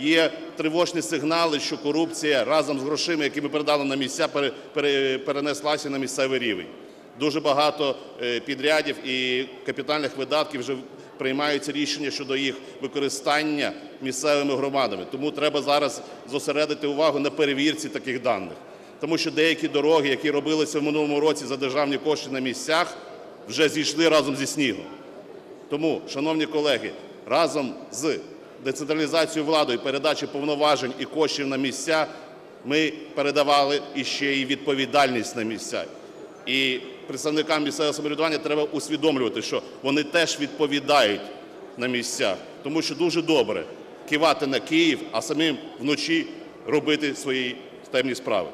є тривожні сигнали, що корупція разом з грошима, які ми передали на місця, пере- пере- перенеслася на місцевий рівень. Дуже багато е, підрядів і капітальних видатків вже приймаються рішення щодо їх використання місцевими громадами. Тому треба зараз зосередити увагу на перевірці таких даних. Тому що деякі дороги, які робилися в минулому році за державні кошти на місцях, вже зійшли разом зі снігом. Тому, шановні колеги, разом з децентралізацією влади і передачею повноважень і коштів на місця ми передавали іще й відповідальність на місця. І представникам місцевого самоврядування треба усвідомлювати, що вони теж відповідають на місцях, тому що дуже добре кивати на Київ, а самим вночі робити свої темні справи.